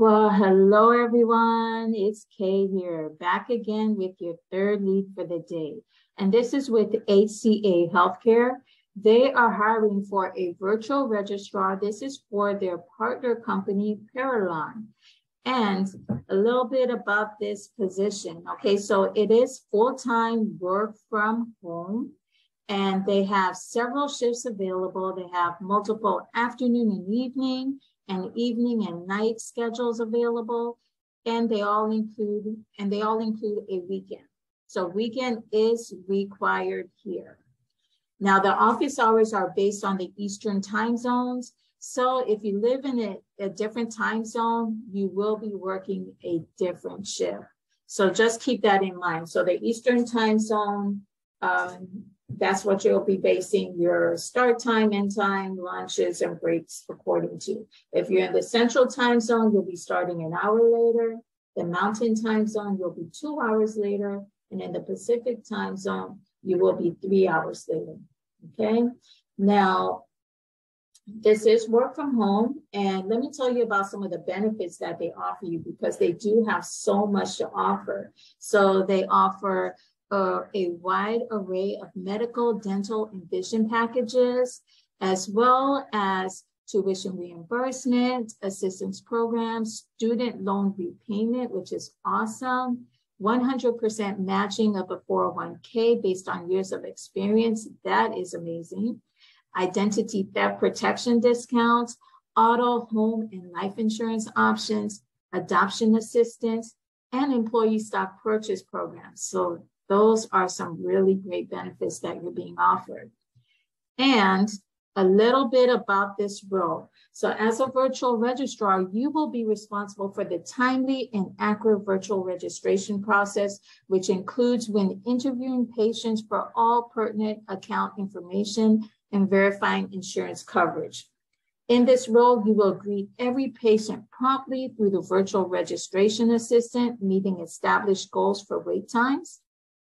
Well, hello everyone. It's Kay here, back again with your third lead for the day. And this is with HCA Healthcare. They are hiring for a virtual registrar. This is for their partner company, Parallon. And a little bit about this position. Okay, so it is full-time work from home and they have several shifts available. They have multiple afternoon and evening and evening and night schedules available. And they all include, and they all include a weekend. So weekend is required here. Now the office hours are based on the Eastern time zones. So if you live in a, a different time zone, you will be working a different shift. So just keep that in mind. So the Eastern time zone, um, that's what you'll be basing your start time, end time, lunches, and breaks according to. If you're in the central time zone, you'll be starting an hour later. The mountain time zone, you'll be two hours later. And in the Pacific time zone, you will be three hours later. Okay. Now, this is work from home. And let me tell you about some of the benefits that they offer you because they do have so much to offer. So they offer uh, a wide array of medical, dental, and vision packages, as well as tuition reimbursement, assistance programs, student loan repayment, which is awesome, 100% matching of a 401k based on years of experience. That is amazing. Identity theft protection discounts, auto, home, and life insurance options, adoption assistance, and employee stock purchase programs. So those are some really great benefits that you're being offered. And a little bit about this role. So as a virtual registrar, you will be responsible for the timely and accurate virtual registration process, which includes when interviewing patients for all pertinent account information and verifying insurance coverage. In this role, you will greet every patient promptly through the virtual registration assistant, meeting established goals for wait times.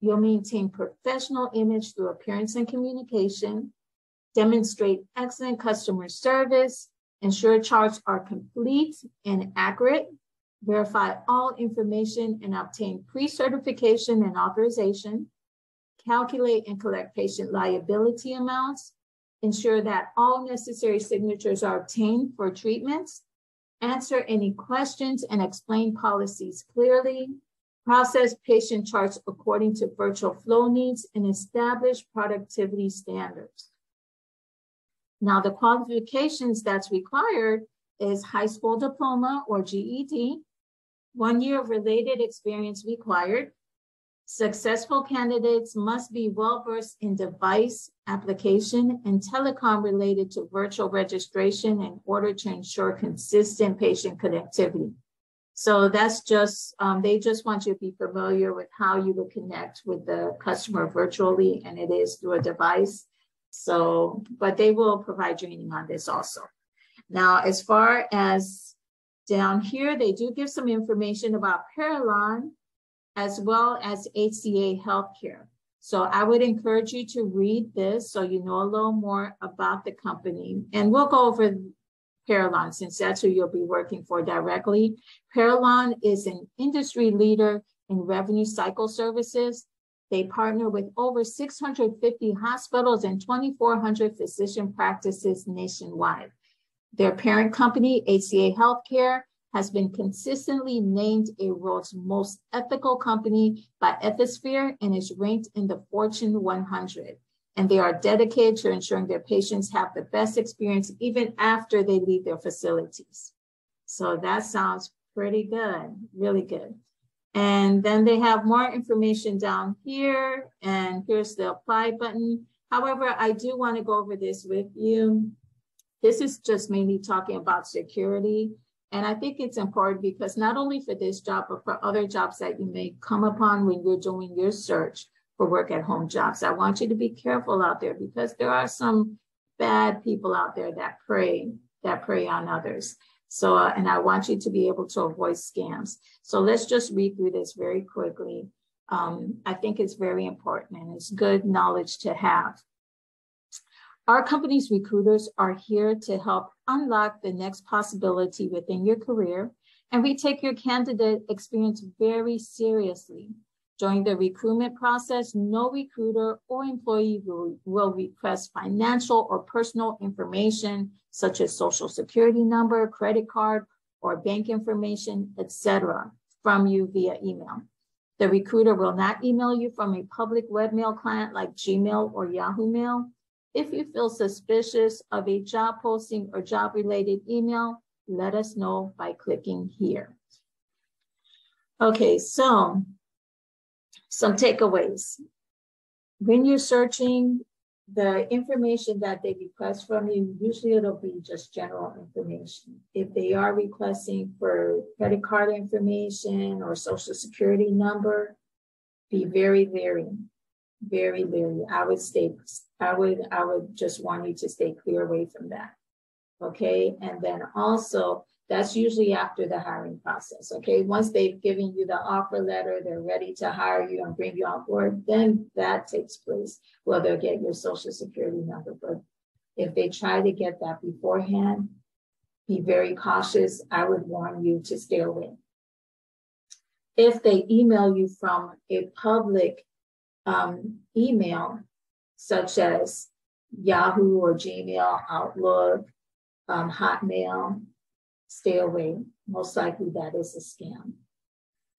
You'll maintain professional image through appearance and communication, demonstrate excellent customer service, ensure charts are complete and accurate, verify all information and obtain pre-certification and authorization, calculate and collect patient liability amounts, ensure that all necessary signatures are obtained for treatments, answer any questions and explain policies clearly, process patient charts according to virtual flow needs, and establish productivity standards. Now, the qualifications that's required is high school diploma or GED, one year of related experience required. Successful candidates must be well versed in device application and telecom related to virtual registration in order to ensure consistent patient connectivity. So that's just, um, they just want you to be familiar with how you would connect with the customer virtually, and it is through a device. So, but they will provide training on this also. Now, as far as down here, they do give some information about Parallon as well as HCA Healthcare. So I would encourage you to read this so you know a little more about the company. And we'll go over Parallon, since that's who you'll be working for directly. Parallon is an industry leader in revenue cycle services. They partner with over 650 hospitals and 2,400 physician practices nationwide. Their parent company, HCA Healthcare, has been consistently named a world's most ethical company by Ethisphere and is ranked in the Fortune 100 and they are dedicated to ensuring their patients have the best experience even after they leave their facilities. So that sounds pretty good, really good. And then they have more information down here, and here's the apply button. However, I do want to go over this with you. This is just mainly talking about security. And I think it's important because not only for this job, but for other jobs that you may come upon when you're doing your search, for work at home jobs. I want you to be careful out there because there are some bad people out there that prey that prey on others. So, uh, and I want you to be able to avoid scams. So let's just read through this very quickly. Um, I think it's very important and it's good knowledge to have. Our company's recruiters are here to help unlock the next possibility within your career And we take your candidate experience very seriously. During the recruitment process, no recruiter or employee will, will request financial or personal information such as social security number, credit card, or bank information, etc., from you via email. The recruiter will not email you from a public webmail client like Gmail or Yahoo Mail. If you feel suspicious of a job posting or job related email, let us know by clicking here. Okay, so some takeaways. When you're searching the information that they request from you, usually it'll be just general information. If they are requesting for credit card information or social security number, be very very, very very. I would stay, I would, I would just want you to stay clear away from that. Okay. And then also that's usually after the hiring process. Okay. Once they've given you the offer letter, they're ready to hire you and bring you on board, then that takes place. Well, they'll get your social security number. But if they try to get that beforehand, be very cautious. I would warn you to stay away. If they email you from a public um, email, such as Yahoo or Gmail, Outlook, um, Hotmail, stay away. Most likely that is a scam.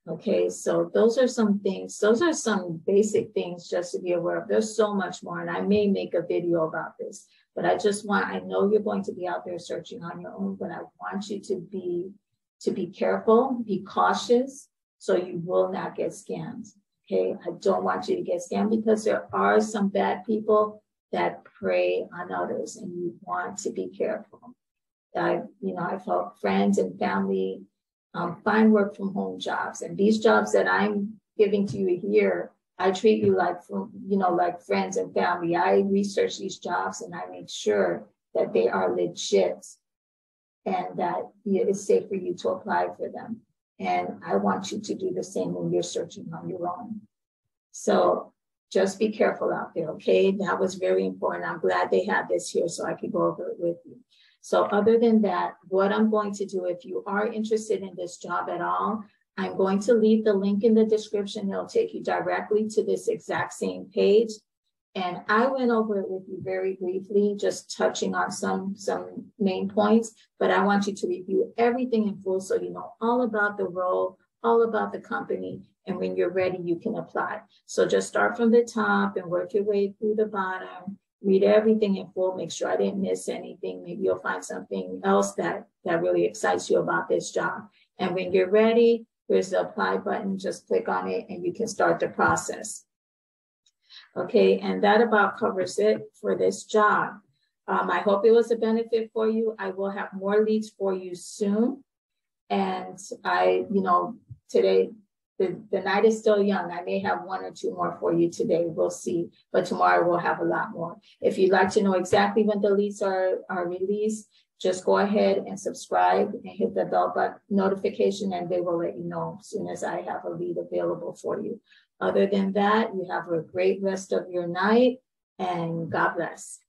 Okay, so those are some things, those are some basic things just to be aware of. There's so much more, and I may make a video about this, but I just want, I know you're going to be out there searching on your own, but I want you to be to be careful, be cautious, so you will not get scammed. Okay, I don't want you to get scammed because there are some bad people that prey on others, and you want to be careful. I, you know, I've helped friends and family um, find work from home jobs. And these jobs that I'm giving to you here, I treat you like, you know, like friends and family. I research these jobs and I make sure that they are legit and that it's safe for you to apply for them. And I want you to do the same when you're searching on your own. So just be careful out there, okay? That was very important. I'm glad they had this here so I could go over it with you. So other than that, what I'm going to do, if you are interested in this job at all, I'm going to leave the link in the description. It'll take you directly to this exact same page. And I went over it with you very briefly, just touching on some, some main points, but I want you to review everything in full so you know all about the role, all about the company, and when you're ready, you can apply. So just start from the top and work your way through the bottom read everything in full, make sure I didn't miss anything. Maybe you'll find something else that, that really excites you about this job. And when you're ready, there's the apply button, just click on it and you can start the process. Okay, and that about covers it for this job. Um, I hope it was a benefit for you. I will have more leads for you soon. And I, you know, today, the, the night is still young. I may have one or two more for you today. We'll see. But tomorrow we'll have a lot more. If you'd like to know exactly when the leads are, are released, just go ahead and subscribe and hit the bell button notification and they will let you know as soon as I have a lead available for you. Other than that, you have a great rest of your night and God bless.